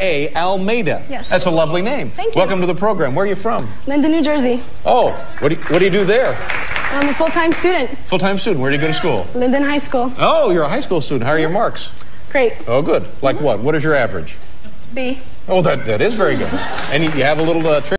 A. Almeida. Yes. That's a lovely name. Thank you. Welcome to the program. Where are you from? Linden, New Jersey. Oh, what do you, what do, you do there? I'm a full-time student. Full-time student. Where do you go to school? Linden High School. Oh, you're a high school student. How are your marks? Great. Oh, good. Like what? What is your average? B. Oh, that, that is very good. And you have a little uh, trick